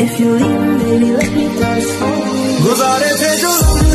If you leave, baby, let me die slow. you.